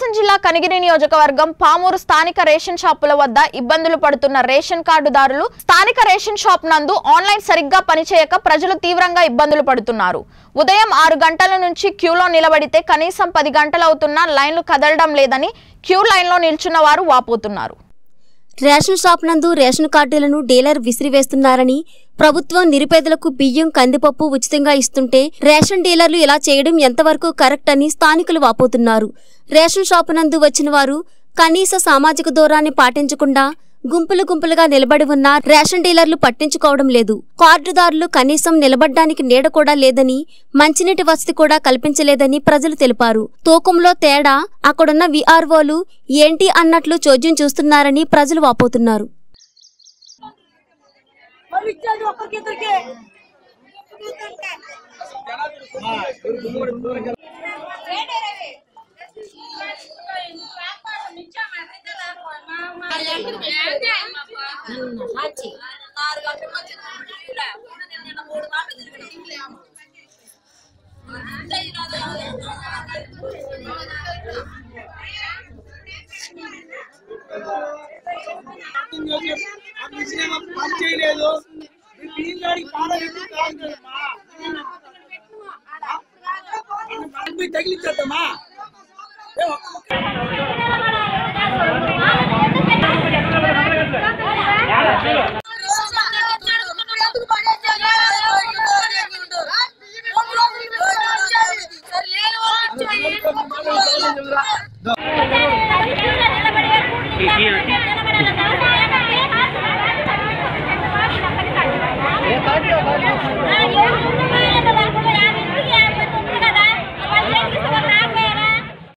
ప్రకాశం జిల్లా కనిగిరి నియోజకవర్గం పామూరు స్థానిక రేషన్ షాపుల వద్ద ఇబ్బందులు పడుతున్న రేషన్ కార్డుదారులు స్థానిక రేషన్ షాప్ నందు ఆన్లైన్ సరిగ్గా పనిచేయక ప్రజలు తీవ్రంగా ఇబ్బందులు పడుతున్నారు. ఉదయం ఆరు గంటల నుంచి క్యూలో నిలబడితే కనీసం పది గంటలవుతున్నా లైన్లు కదలడం లేదని క్యూ లైన్లో నిల్చున్న వారు వాపోతున్నారు. రేషన్ షాప్ నందు రేషన్ కార్డులను డీలర్ విసిరివేస్తున్నారని ప్రభుత్వం నిరుపేదలకు బియ్యం కందిపప్పు ఉచితంగా ఇస్తుంటే రేషన్ డీలర్లు ఇలా చేయడం ఎంతవరకు కరెక్ట్ అని స్థానికులు వాపోతున్నారు. రేషన్ షాపు నందు వచ్చిన వారు కనీస సామాజిక దూరాన్ని పాటించకుండా గుంపులు గుంపులుగా నిలబడి ఉన్న రేషన్ డీలర్లు పట్టించుకోవడం లేదు. కార్డుదారులు కనీసం నిలబడ్డానికి నీడ కూడా లేదని మంచినీటి వసతి కూడా కల్పించలేదని ప్రజలు తెలిపారు. తూకంలో తేడా అక్కడున్న విఆర్ఓలు ఏంటి అన్నట్లు చోద్యం చూస్తున్నారని ప్రజలు వాపోతున్నారు. వాళ్ళు ఇచ్చేది ఒక్కరికిద్దరికి పని చేయలేదు ఈ బియ్యం గాడికి పాల ఎందుకు తాగుతుందమ్మా? మనకి పోయి తగిలించేద్దామా నిలబడి